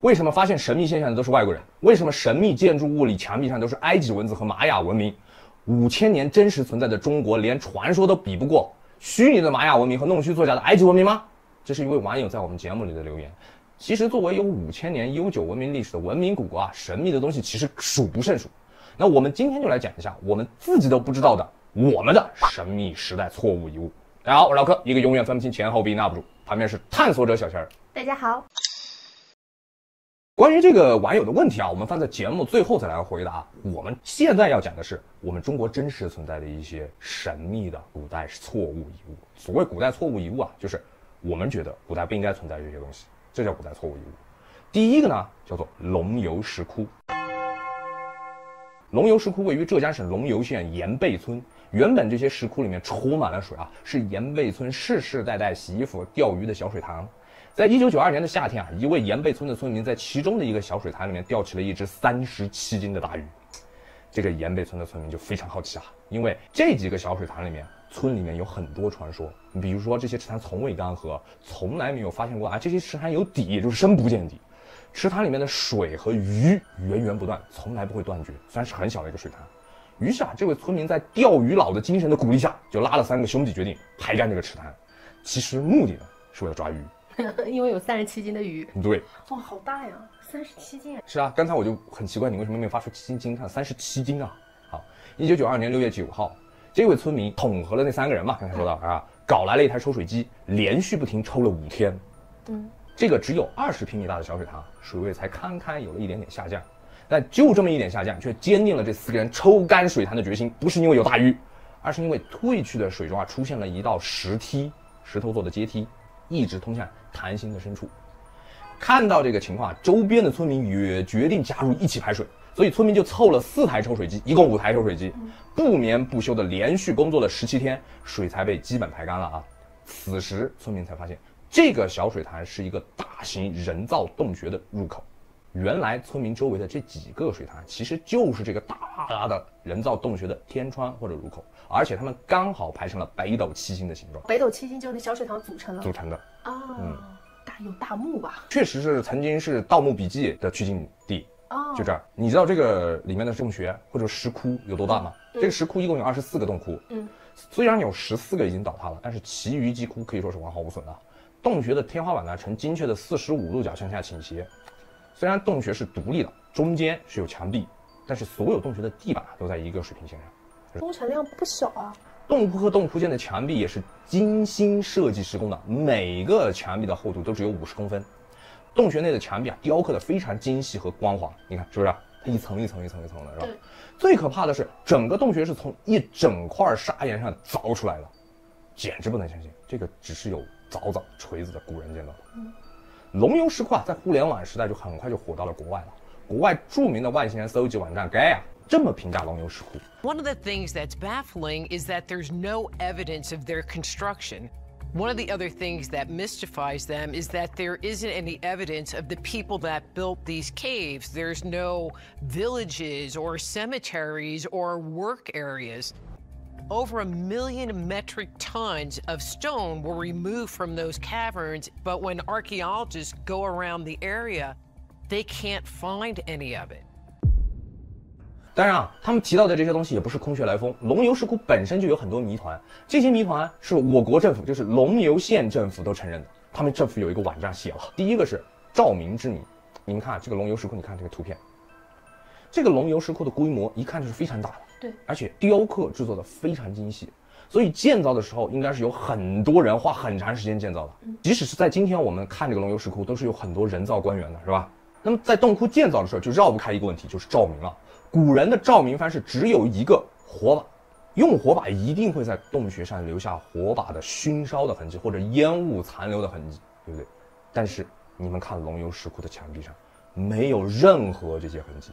为什么发现神秘现象的都是外国人？为什么神秘建筑物里墙壁上都是埃及文字和玛雅文明？五千年真实存在的中国，连传说都比不过虚拟的玛雅文明和弄虚作假的埃及文明吗？这是一位网友在我们节目里的留言。其实，作为有五千年悠久文明历史的文明古国啊，神秘的东西其实数不胜数。那我们今天就来讲一下我们自己都不知道的我们的神秘时代错误遗物。大家好，我是老柯，一个永远分不清前后鼻音的 UP 主。旁边是探索者小仙儿。大家好。关于这个网友的问题啊，我们放在节目最后再来回答。我们现在要讲的是我们中国真实存在的一些神秘的古代错误遗物。所谓古代错误遗物啊，就是我们觉得古代不应该存在这些东西，这叫古代错误遗物。第一个呢，叫做龙游石窟。龙游石窟位于浙江省龙游县岩背村，原本这些石窟里面充满了水啊，是岩背村世世代代洗衣服、钓鱼的小水塘。在一九九二年的夏天啊，一位盐背村的村民在其中的一个小水潭里面钓起了一只三十七斤的大鱼。这个盐背村的村民就非常好奇啊，因为这几个小水潭里面，村里面有很多传说，比如说这些池塘从未干涸，从来没有发现过啊，这些池塘有底，就是深不见底。池塘里面的水和鱼源源不断，从来不会断绝，虽然是很小的一个水塘。于是啊，这位村民在钓鱼佬的精神的鼓励下，就拉了三个兄弟决定排干这个池塘。其实目的呢，是为了抓鱼。因为有三十七斤的鱼，对，哇，好大呀，三十七斤。是啊，刚才我就很奇怪，你为什么没有发出七斤惊叹？三十七斤啊！好，一九九二年六月九号，这位村民统合了那三个人嘛，刚才说到啊，搞来了一台抽水机，连续不停抽了五天。嗯，这个只有二十平米大的小水塘，水位才堪堪有了一点点下降，但就这么一点下降，却坚定了这四个人抽干水塘的决心。不是因为有大鱼，而是因为退去的水中啊，出现了一道石梯，石头做的阶梯。一直通向潭心的深处。看到这个情况，周边的村民也决定加入一起排水，所以村民就凑了四台抽水机，一共五台抽水机，不眠不休的连续工作了十七天，水才被基本排干了啊。此时村民才发现，这个小水潭是一个大型人造洞穴的入口。原来村民周围的这几个水潭，其实就是这个大的人造洞穴的天窗或者入口，而且它们刚好排成了北斗七星的形状。北斗七星就是那小水塘组成的。组成的啊，嗯，大有大墓吧？确实是曾经是《盗墓笔记》的取景地哦。就这儿，你知道这个里面的洞穴或者石窟有多大吗？这个石窟一共有二十四个洞窟，嗯，虽然有十四个已经倒塌了，但是其余几窟可以说是完好无损的。洞穴的天花板呢，呈精确的四十五度角向下倾斜。虽然洞穴是独立的，中间是有墙壁，但是所有洞穴的地板都在一个水平线上，工程量不小啊。洞窟和洞窟间的墙壁也是精心设计施工的，每个墙壁的厚度都只有五十公分。洞穴内的墙壁啊，雕刻的非常精细和光滑，你看是不是？它一层一层一层一层的，是吧？最可怕的是，整个洞穴是从一整块砂岩上凿出来的，简直不能相信，这个只是有凿子、锤子的古人见到的。龙游石窟啊，在互联网时代就很快就火到了国外了。国外着名的外星人搜集网站 Gaia 这么评价龙游石窟：One of the things that's baffling is that there's no evidence of their construction. One of the other things that mystifies them is that there isn't any evidence of the people that built these caves. There's no villages or cemeteries or work areas. Over a million metric tons of stone were removed from those caverns, but when archaeologists go around the area, they can't find any of it. 当然啊，他们提到的这些东西也不是空穴来风。龙游石窟本身就有很多谜团，这些谜团是我国政府，就是龙游县政府都承认的。他们政府有一个网站写了，第一个是照明之谜。你们看这个龙游石窟，你看这个图片，这个龙游石窟的规模一看就是非常大的。对，而且雕刻制作的非常精细，所以建造的时候应该是有很多人花很长时间建造的。即使是在今天我们看这个龙游石窟，都是有很多人造官员的，是吧？那么在洞窟建造的时候，就绕不开一个问题，就是照明了。古人的照明方式只有一个火把，用火把一定会在洞穴上留下火把的熏烧的痕迹或者烟雾残留的痕迹，对不对？但是你们看龙游石窟的墙壁上，没有任何这些痕迹。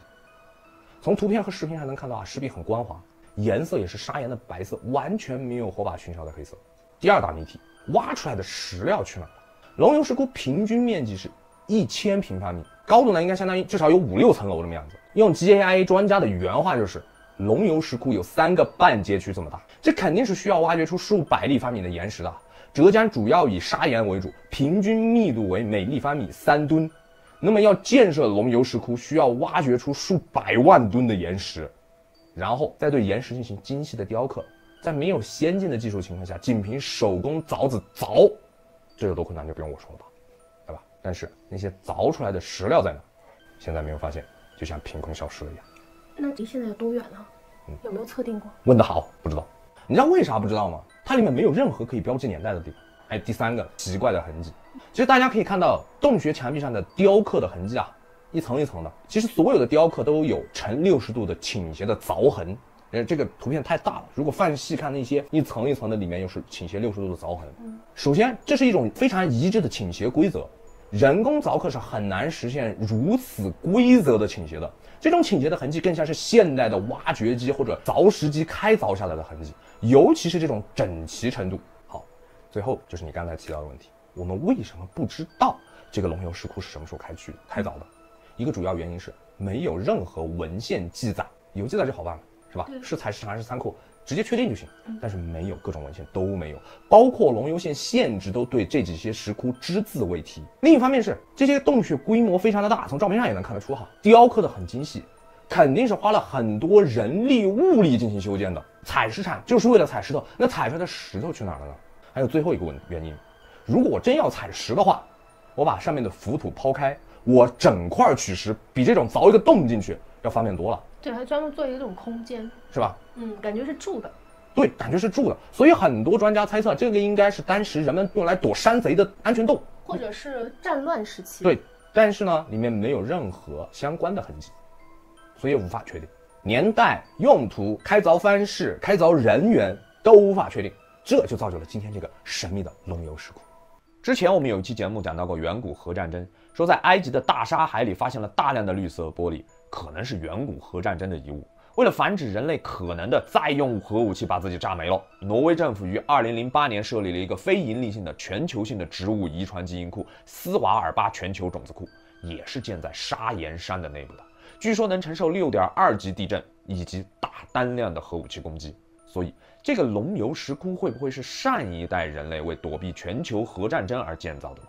从图片和视频上能看到啊，石壁很光滑，颜色也是砂岩的白色，完全没有火把熏烧的黑色。第二大谜题，挖出来的石料去哪了？龙游石窟平均面积是一千平方米，高度呢应该相当于至少有五六层楼这么样子。用 GIA 专家的原话就是，龙游石窟有三个半街区这么大，这肯定是需要挖掘出数百立方米的岩石的。浙江主要以砂岩为主，平均密度为每立方米三吨。那么要建设龙游石窟，需要挖掘出数百万吨的岩石，然后再对岩石进行精细的雕刻。在没有先进的技术情况下，仅凭手工凿子凿，这有多困难就不用我说了吧，对吧？但是那些凿出来的石料在哪？现在没有发现，就像凭空消失了一样。那离现在有多远呢？有没有测定过？问得好，不知道。你知道为啥不知道吗？它里面没有任何可以标记年代的地方。哎，第三个奇怪的痕迹，其实大家可以看到洞穴墙壁上的雕刻的痕迹啊，一层一层的。其实所有的雕刻都有呈六十度的倾斜的凿痕。呃，这个图片太大了，如果放细看那些一层一层的，里面又是倾斜六十度的凿痕。首先，这是一种非常一致的倾斜规则，人工凿刻是很难实现如此规则的倾斜的。这种倾斜的痕迹更像是现代的挖掘机或者凿石机开凿下来的痕迹，尤其是这种整齐程度。好，最后就是你刚才提到的问题，我们为什么不知道这个龙游石窟是什么时候开去开凿的？一个主要原因是没有任何文献记载，有记载就好办了。是吧？是采石场还是仓库，直接确定就行。但是没有各种文献都没有，包括龙游县县志都对这几些石窟只字未提。另一方面是这些洞穴规模非常的大，从照片上也能看得出哈，雕刻的很精细，肯定是花了很多人力物力进行修建的。采石场就是为了采石头，那采出来的石头去哪儿了呢？还有最后一个问原因，如果我真要采石的话，我把上面的浮土抛开，我整块取石，比这种凿一个洞进去要方便多了。对，还专门做一个这种空间，是吧？嗯，感觉是住的。对，感觉是住的。所以很多专家猜测，这个应该是当时人们用来躲山贼的安全洞，或者是战乱时期。对，但是呢，里面没有任何相关的痕迹，所以无法确定年代、用途、开凿方式、开凿人员都无法确定，这就造就了今天这个神秘的龙游石窟。之前我们有一期节目讲到过远古核战争，说在埃及的大沙海里发现了大量的绿色玻璃。可能是远古核战争的遗物。为了防止人类可能的再用核武器把自己炸没了，挪威政府于二零零八年设立了一个非营利性的全球性的植物遗传基因库——斯瓦尔巴全球种子库，也是建在砂岩山的内部的。据说能承受六点二级地震以及大单量的核武器攻击。所以，这个龙游石窟会不会是上一代人类为躲避全球核战争而建造的呢？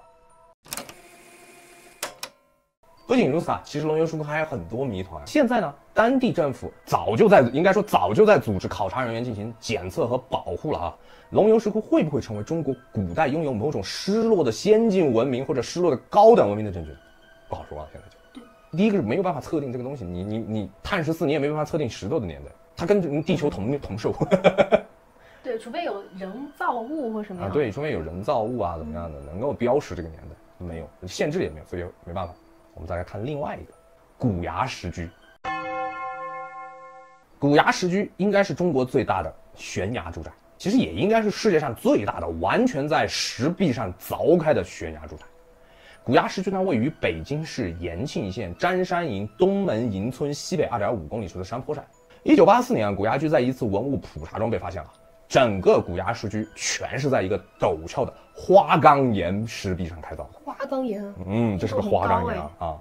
不仅如此啊，其实龙游石窟还有很多谜团。现在呢，当地政府早就在，应该说早就在组织考察人员进行检测和保护了啊。龙游石窟会不会成为中国古代拥有某种失落的先进文明或者失落的高等文明的证据？不好说啊，现在就。第一个是没有办法测定这个东西，你你你碳十四你也没办法测定石头的年代，它跟地球同同寿。对，除非有人造物或什么啊，对，除非有人造物啊怎么样的能够标识这个年代，没有，限制也没有，所以没办法。我们再来看另外一个古崖石居。古崖石居应该是中国最大的悬崖住宅，其实也应该是世界上最大的完全在石壁上凿开的悬崖住宅。古崖石居呢，位于北京市延庆县詹山营东门营村西北二点五公里处的山坡上。一九八四年，古崖居在一次文物普查中被发现了，整个古崖石居全是在一个陡峭的花岗岩石壁上开凿的。花岗岩，嗯，这是个花岗岩啊！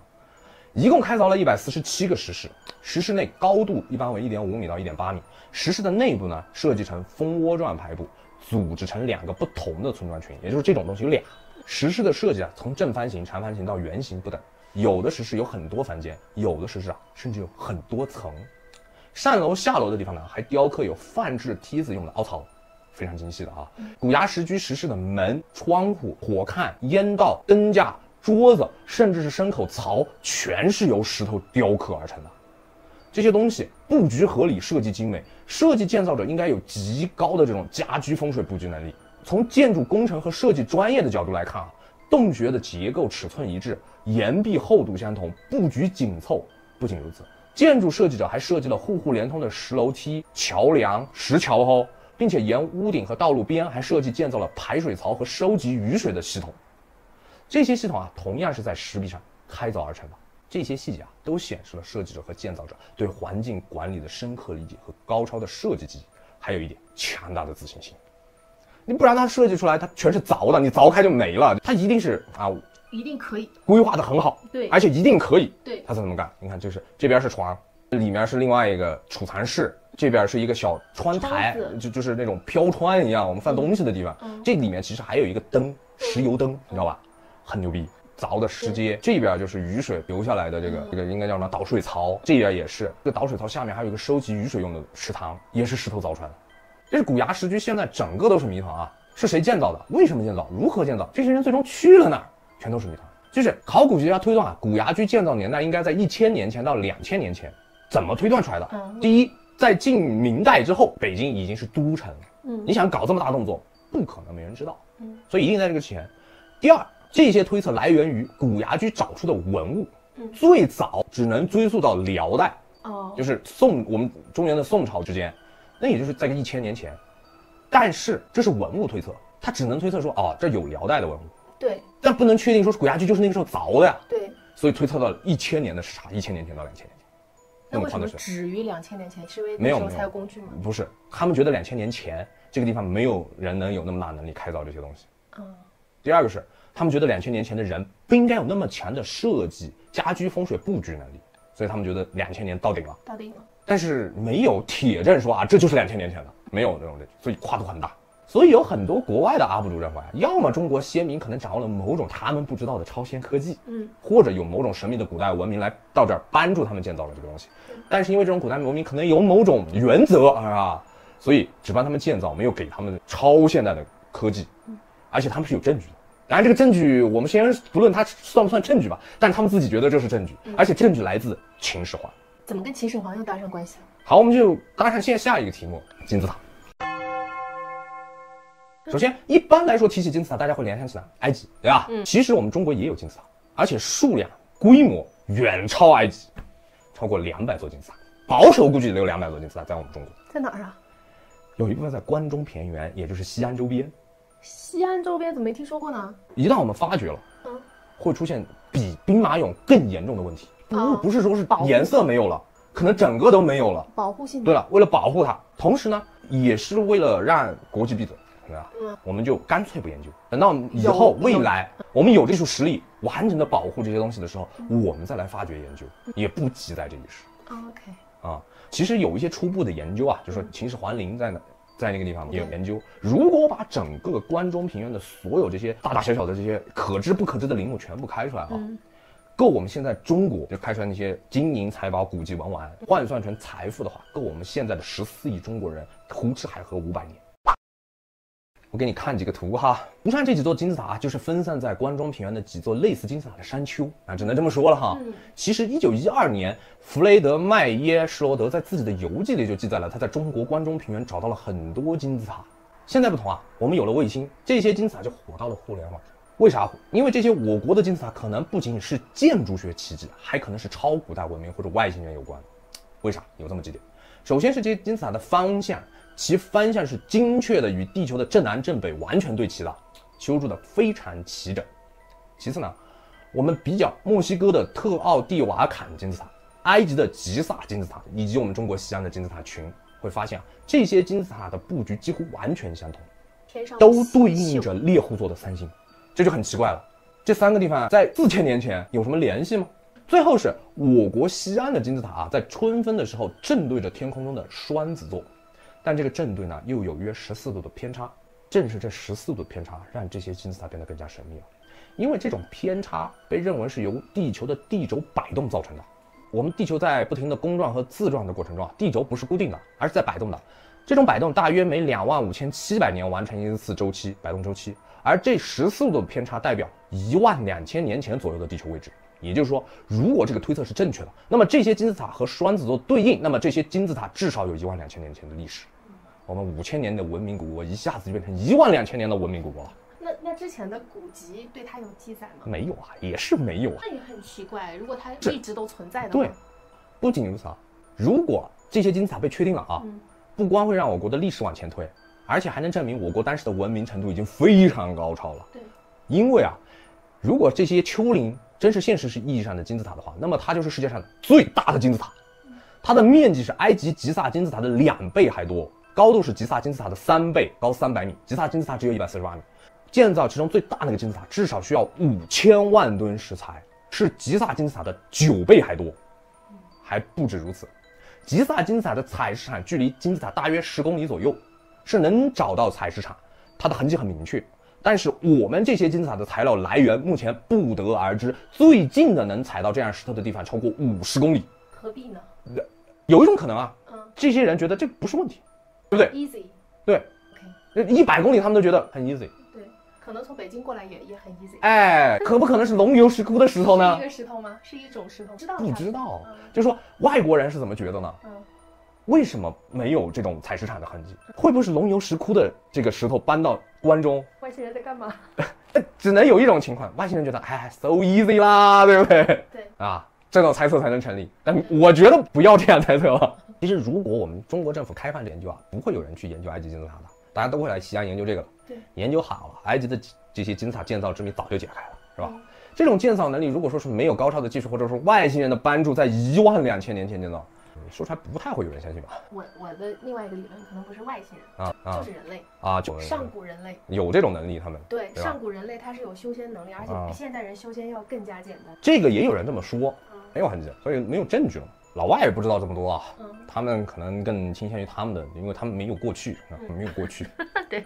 一共开凿了一百四十七个石室，石室内高度一般为一点五米到一点八米。石室的内部呢，设计成蜂窝状排布，组织成两个不同的村庄群，也就是这种东西有俩。石室的设计啊，从正方形、长方形到圆形不等，有的石室有很多房间，有的石室啊，甚至有很多层。上楼下楼的地方呢，还雕刻有放置梯子用的凹槽。非常精细的啊！古崖石居石室的门、窗户、火炕、烟道、灯架、桌子，甚至是牲口槽，全是由石头雕刻而成的。这些东西布局合理，设计精美，设计建造者应该有极高的这种家居风水布局能力。从建筑工程和设计专业的角度来看啊，洞穴的结构尺寸一致，岩壁厚度相同，布局紧凑。不仅如此，建筑设计者还设计了户户连通的石楼梯、桥梁、石桥哦。并且沿屋顶和道路边还设计建造了排水槽和收集雨水的系统，这些系统啊同样是在石壁上开凿而成的。这些细节啊都显示了设计者和建造者对环境管理的深刻理解和高超的设计技艺，还有一点强大的自信心。你不然它设计出来它全是凿的，你凿开就没了。它一定是啊，一定可以规划的很好，对，而且一定可以，对，他才这么干。你看，就是这边是床，里面是另外一个储藏室。这边是一个小窗台，就就是那种飘窗一样，我们放东西的地方。这里面其实还有一个灯，石油灯，你知道吧？很牛逼。凿的石阶，这边就是雨水流下来的这个这个应该叫什么导水槽，这边也是，这个导水槽下面还有一个收集雨水用的池塘，也是石头凿出来的。这是古崖石居，现在整个都是谜团啊！是谁建造的？为什么建造？如何建造？这些人最终去了哪儿？全都是谜团。就是考古学家推断啊，古崖居建造年代应该在一千年前到两千年前，怎么推断出来的？嗯第一，在近明代之后，北京已经是都城了，嗯你想搞这么大动作，不可能没人知道，嗯所以一定在这个之前。第二，这些推测来源于古崖居找出的文物，嗯最早只能追溯到辽代，哦，就是宋我们中原的宋朝之间，那也就是在个一千年前。但是这是文物推测，它只能推测说，哦，这有辽代的文物，对但不能确定说是古崖居就是那个时候凿的呀。对，所以推测到一千年的时差，一千年前到两千年前，那么宽的时止于两千年前？是因为没有没有那时候才有工具吗？不是，他们觉得两千年前这个地方没有人能有那么大能力开凿这些东西。嗯，第二个是，他们觉得两千年前的人不应该有那么强的设计、家居风水布局能力，所以他们觉得两千年到顶了。到顶了。但是没有铁证说啊，这就是两千年前的，没有这种证据，所以跨度很大。所以有很多国外的 UP 主认为啊，要么中国先民可能掌握了某种他们不知道的超先科技，嗯，或者有某种神秘的古代文明来到这儿帮助他们建造了这个东西。但是因为这种古代文明可能有某种原则啊，所以只帮他们建造，没有给他们超现代的科技，而且他们是有证据的。当然，这个证据我们先不论它算不算证据吧，但是他们自己觉得这是证据，而且证据来自秦始皇。怎么跟秦始皇又搭上关系了？好，我们就搭上现下一个题目——金字塔。首先，一般来说提起金字塔，大家会联想起来埃及，对吧？嗯。其实我们中国也有金字塔，而且数量、规模远超埃及，超过两百座金字塔。保守估计得有两百座金字塔在我们中国，在哪儿啊？有一部分在关中平原，也就是西安周边。西安周边怎么没听说过呢？一旦我们发掘了，嗯，会出现比兵马俑更严重的问题。不哦不是说是颜色没有了，可能整个都没有了。保护性。对了，为了保护它，同时呢，也是为了让国际闭嘴，对吧？嗯我们就干脆不研究，等到以后未来我们有这术实力，完整的保护这些东西的时候，我们再来发掘研究，也不急在这一时 OK，啊。其实有一些初步的研究啊，就说秦始皇陵在哪，在那个地方也有研究。如果把整个关中平原的所有这些大大小小的这些可知不可知的陵墓全部开出来啊，嗯够我们现在中国就开出来那些金银财宝、古迹文玩换算成财富的话，够我们现在的十四亿中国人胡吃海喝五百年。我给你看几个图哈，图上这几座金字塔啊就是分散在关中平原的几座类似金字塔的山丘啊，只能这么说了哈。嗯其实，一九一二年，弗雷德麦耶施罗德在自己的游记里就记载了他在中国关中平原找到了很多金字塔。现在不同啊，我们有了卫星，这些金字塔就火到了互联网。为啥？因为这些我国的金字塔可能不仅仅是建筑学奇迹，还可能是超古代文明或者外星人有关。为啥？有这么几点。首先是这些金字塔的方向，其方向是精确的与地球的正南正北完全对齐的，修筑的非常齐整。其次呢，我们比较墨西哥的特奥蒂瓦坎金字塔、埃及的吉萨金字塔以及我们中国西安的金字塔群，会发现啊，这些金字塔的布局几乎完全相同。都对应着猎户座的三星，这就很奇怪了。这三个地方在四千年前有什么联系吗？最后是我国西安的金字塔啊，在春分的时候正对着天空中的双子座，但这个正对呢又有约十四度的偏差，正是这十四度的偏差让这些金字塔变得更加神秘了。因为这种偏差被认为是由地球的地轴摆动造成的。我们地球在不停的公转和自转的过程中啊，地轴不是固定的，而是在摆动的。这种摆动大约每两万五千七百年完成一次周期摆动周期，而这十四度的偏差代表一万两千年前左右的地球位置。也就是说，如果这个推测是正确的，那么这些金字塔和双子座对应，那么这些金字塔至少有一万两千年前的历史。我们五千年的文明古国一下子就变成一万两千年的文明古国了？那那之前的古籍对它有记载吗？没有啊，也是没有啊。那也很奇怪，如果它一直都存在的话，对，不仅如此啊，如果这些金字塔被确定了啊，嗯不光会让我国的历史往前推，而且还能证明我国当时的文明程度已经非常高超了。对，因为啊，如果这些丘陵真是现实是意义上的金字塔的话，那么它就是世界上最大的金字塔，它的面积是埃及吉萨金字塔的两倍还多，高度是吉萨金字塔的三倍，高三百米，吉萨金字塔只有一百四十八米。建造其中最大那个金字塔至少需要五千万吨石材，是吉萨金字塔的九倍还多。还不止如此，吉萨金字塔的采石场距离金字塔大约十公里左右，是能找到采石场，它的痕迹很明确。但是我们这些金字塔的材料来源目前不得而知。最近的能采到这样石头的地方超过五十公里，何必呢？有一种可能啊，嗯这些人觉得这不是问题，对不对？，easy。对 OK，一百公里他们都觉得很 easy。对，可能从北京过来也也很 easy。哎，可不可能是龙游石窟的石头呢是一？个石头吗？是一种石头？知道不知道嗯，就是说外国人是怎么觉得呢？嗯，为什么没有这种采石场的痕迹？会不会是龙游石窟的这个石头搬到关中？外星人在干嘛？只能有一种情况，外星人觉得哎，so easy 啦，对不对？对，啊，这种猜测才能成立。但我觉得不要这样猜测了。其实，如果我们中国政府开放研究啊，不会有人去研究埃及金字塔的，大家都会来西安研究这个了。对，研究好了，埃及的这些金字塔建造之谜早就解开了，是吧？嗯这种建造能力，如果说是没有高超的技术，或者说外星人的帮助，在一万两千年前建造，说出来不太会有人相信吧？我我的另外一个理论可能不是外星人，啊啊就是人类，啊，就上古人类。有这种能力，他们对，对上古人类他是有修仙能力，而且啊比现代人修仙要更加简单。这个也有人这么说，嗯没有痕迹，所以没有证据了。老外也不知道这么多啊，嗯，他们可能更倾向于他们的，因为他们没有过去，啊没有过去。对，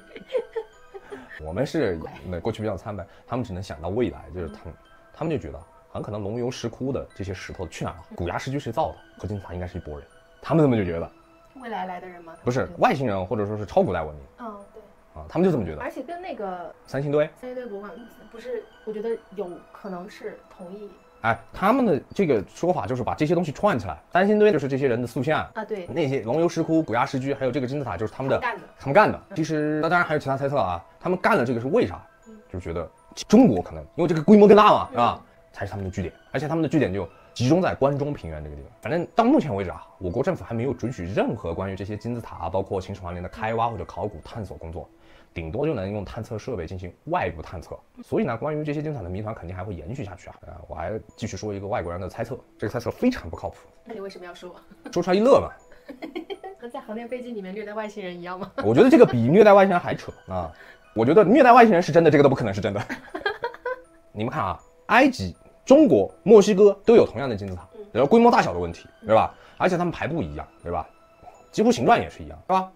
我们是那过去比较苍白，他们只能想到未来，就是他们，他们就觉得很可能龙游石窟的这些石头去哪儿了？古崖石居谁造的？和金字塔应该是一拨人，他们这么就觉得，未来来的人吗？不是外星人或者说是超古代文明嗯，对，啊，他们就这么觉得。而且跟那个三星堆，三星堆博物馆不是，我觉得有可能是同一哎，他们的这个说法就是把这些东西串起来，三星堆就是这些人的塑像，啊，对，那些龙游石窟、古崖石居，还有这个金字塔，就是他们的干的。他们干的。其实那当然还有其他猜测啊，他们干了这个是为啥嗯？就觉得中国可能因为这个规模更大嘛，是吧？才是他们的据点，而且他们的据点就集中在关中平原这个地方。反正到目前为止啊，我国政府还没有准许任何关于这些金字塔，包括秦始皇陵的开挖或者考古探索工作。顶多就能用探测设备进行外部探测，所以呢，关于这些金字塔的谜团肯定还会延续下去啊！呃，我还继续说一个外国人的猜测，这个猜测非常不靠谱，那你为什么要说？说出来一乐嘛。和在航天飞机里面虐待外星人一样吗？我觉得这个比虐待外星人还扯啊！我觉得虐待外星人是真的，这个都不可能是真的。你们看啊，埃及、中国、墨西哥都有同样的金字塔，然后规模大小的问题，对吧？而且它们排布一样，对吧？几乎形状也是一样，对吧？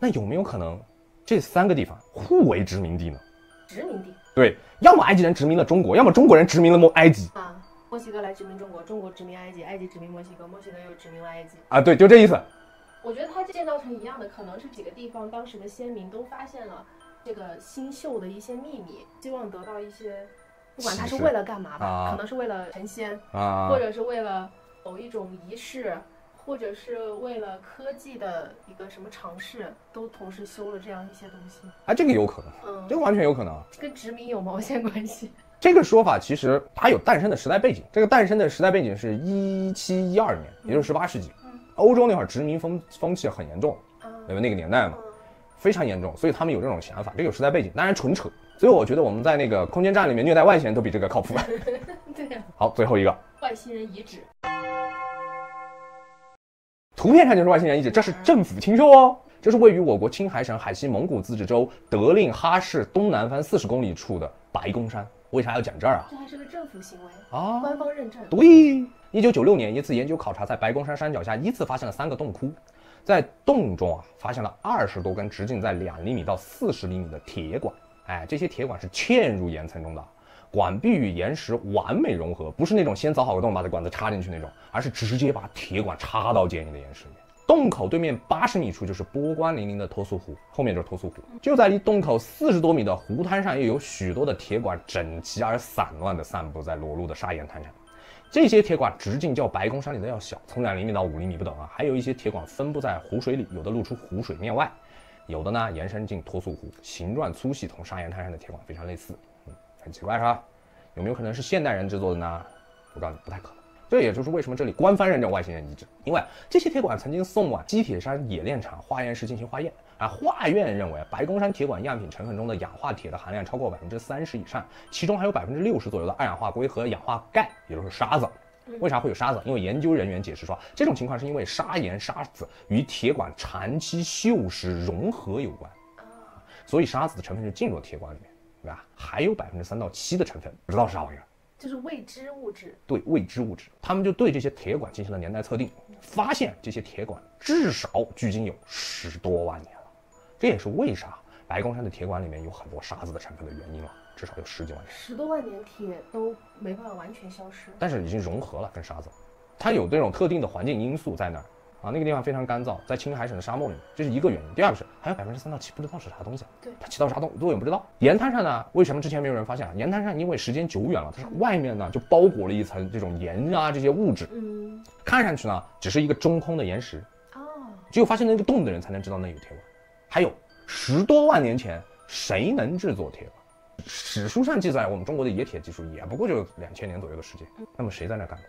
那有没有可能这三个地方互为殖民地呢？殖民地对，要么埃及人殖民了中国，要么中国人殖民了墨埃及啊，墨西哥来殖民中国，中国殖民埃及，埃及殖民墨西哥，墨西哥又殖民了埃及。啊，对，就这意思。我觉得它建造成一样的，可能是几个地方当时的先民都发现了这个星宿的一些秘密，希望得到一些，不管他是为了干嘛吧，啊可能是为了成仙，啊或者是为了某一种仪式，或者是为了科技的一个什么尝试，都同时修了这样一些东西。啊，这个有可能，嗯这嗯，个完全有可能。跟殖民有毛线关系？这个说法其实它有诞生的时代背景，这个诞生的时代背景是一七一二年，也就是十八世纪嗯。欧洲那会儿殖民风风气很严重，啊，因为那个年代嘛，嗯非常严重，所以他们有这种想法，这个有时代背景，当然纯扯。所以我觉得我们在那个空间站里面虐待外星人都比这个靠谱。对呀、好，最后一个外星人遗址。图片上就是外星人遗址，这是政府清修哦。这是位于我国青海省海西蒙古自治州德令哈市东南方四十公里处的白宫山。为啥要讲这儿啊？这还是个政府行为，啊，官方认证。对，一九九六年一次研究考察，在白宫山山脚下依次发现了三个洞窟，在洞中啊发现了二十多根直径在两厘米到四十厘米的铁管，哎，这些铁管是嵌入岩层中的，管壁与岩石完美融合，不是那种先凿好个洞把这管子插进去那种，而是直接把铁管插到坚硬的岩石里面。洞口对面八十米处就是波光粼粼的托苏湖，后面就是托苏湖。就在离洞口四十多米的湖滩上，又有许多的铁管整齐而散乱地散布在裸露的砂岩滩上。这些铁管直径较白宫山里的要小，从两厘米到五厘米不等啊。还有一些铁管分布在湖水里，有的露出湖水面外，有的呢延伸进托苏湖，形状粗细同砂岩滩上的铁管非常类似。嗯，很奇怪是吧？有没有可能是现代人制作的呢？我告诉你，不太可能。这也就是为什么这里官方认证外星人遗址，因为这些铁管曾经送往积铁山冶炼厂化验室进行化验，啊化验认为白宫山铁管样品成分中的氧化铁的含量超过百分之三十以上，其中还有百分之六十左右的二氧化硅和氧化钙，也就是沙子。为啥会有沙子？因为研究人员解释说，这种情况是因为砂岩沙子与铁管长期锈蚀融合有关，所以沙子的成分就进入了铁管里面，对吧？还有百分之三到七的成分不知道是啥玩意儿。就是未知物质。对未知物质，他们就对这些铁管进行了年代测定，发现这些铁管至少距今有十多万年了。这也是为啥白宫山的铁管里面有很多沙子的成分的原因了，至少有十几万年。十多万年铁都没办法完全消失。但是已经融合了跟沙子，它有这种特定的环境因素在那儿啊，那个地方非常干燥，在青海省的沙漠里面，这是一个原因。第二个是还有百分之三到七不知道是啥东西，对它起到啥作作用不知道。盐滩上呢，为什么之前没有人发现啊？盐滩上因为时间久远了，它是外面呢就包裹了一层这种盐啊这些物质，嗯，看上去呢只是一个中空的岩石，哦，只有发现那个洞的人才能知道那有铁管。还有十多万年前谁能制作铁管？史书上记载，我们中国的冶铁技术也不过就两千年左右的时间，那么谁在那干的？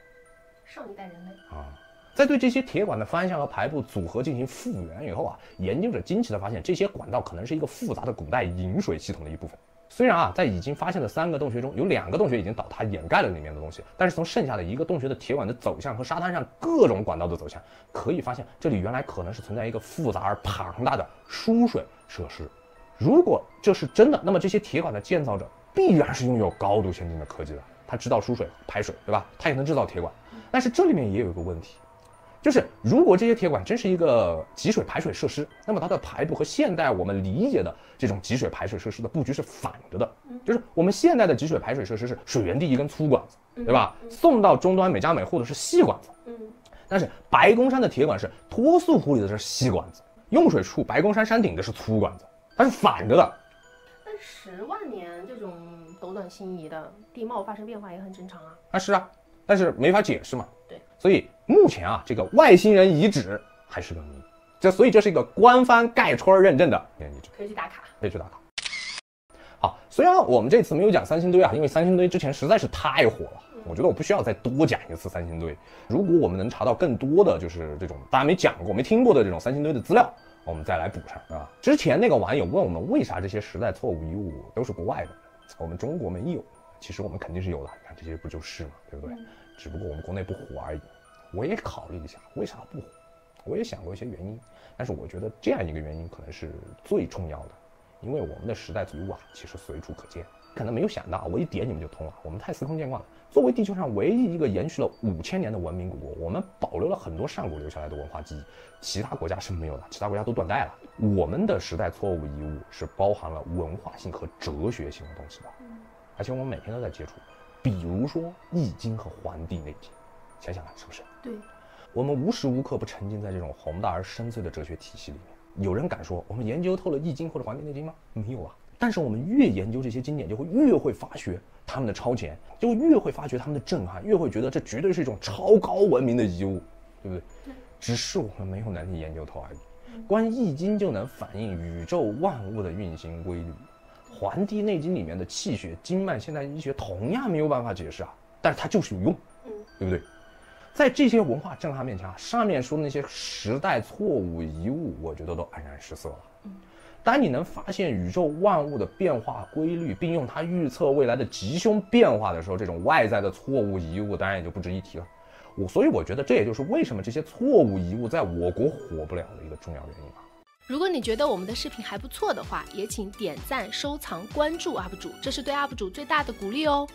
上一代人类。啊，在对这些铁管的方向和排布组合进行复原以后啊，研究者惊奇地发现，这些管道可能是一个复杂的古代引水系统的一部分。虽然啊，在已经发现的三个洞穴中，有两个洞穴已经倒塌掩盖了里面的东西，但是从剩下的一个洞穴的铁管的走向和沙滩上各种管道的走向，可以发现这里原来可能是存在一个复杂而庞大的输水设施。如果这是真的，那么这些铁管的建造者必然是拥有高度先进的科技的。他知道输水、排水，对吧？他也能制造铁管。但是这里面也有一个问题，就是如果这些铁管真是一个集水排水设施，那么它的排布和现代我们理解的这种集水排水设施的布局是反着的。就是我们现代的集水排水设施是水源地一根粗管子，对吧？送到终端每家每户的是细管子。嗯，但是白宫山的铁管是脱素湖里的是细管子，用水处白宫山山顶的是粗管子，它是反着的。但十万年这种斗转星移的地貌发生变化也很正常啊。啊，是啊，但是没法解释嘛。对，所以目前啊，这个外星人遗址还是个谜。这所以这是一个官方盖戳认证的遗址，可以去打卡。可以去打卡。好，虽然我们这次没有讲三星堆啊，因为三星堆之前实在是太火了，我觉得我不需要再多讲一次三星堆。如果我们能查到更多的就是这种大家没讲过、没听过的这种三星堆的资料，我们再来补上啊。之前那个网友问我们为啥这些时代错误遗物都是国外的，我们中国没有？其实我们肯定是有的，你看这些不就是嘛，对不对？只不过我们国内不火而已。我也考虑一下为啥不火，我也想过一些原因，但是我觉得这样一个原因可能是最重要的，因为我们的时代遗物啊，其实随处可见。可能没有想到，我一点你们就通了。我们太司空见惯了。作为地球上唯一一个延续了五千年的文明古国，我们保留了很多上古留下来的文化记忆，其他国家是没有的，其他国家都断代了。我们的时代错误遗物是包含了文化性和哲学性的东西的，而且我们每天都在接触，比如说《易经》和《黄帝内经》，想想看是不是？对，我们无时无刻不沉浸在这种宏大而深邃的哲学体系里面。有人敢说我们研究透了《易经》或者《黄帝内经》吗？没有啊。但是我们越研究这些经典，就会越会发掘他们的超前，就越会发掘他们的震撼，越会觉得这绝对是一种超高文明的遗物，对不对？只是我们没有能力研究透而已。光《易经》就能反映宇宙万物的运行规律，《黄帝内经》里面的气血经脉，现代医学同样没有办法解释啊，但是它就是有用，嗯，对不对？在这些文化震撼面前啊，上面说的那些时代错误遗物，我觉得都黯然失色了。当你能发现宇宙万物的变化规律，并用它预测未来的吉凶变化的时候，这种外在的错误遗物当然也就不值一提了。我所以我觉得这也就是为什么这些错误遗物在我国火不了的一个重要原因吧。如果你觉得我们的视频还不错的话，也请点赞、收藏、关注 UP 主，这是对 UP 主最大的鼓励哦。